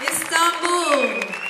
Istanbul.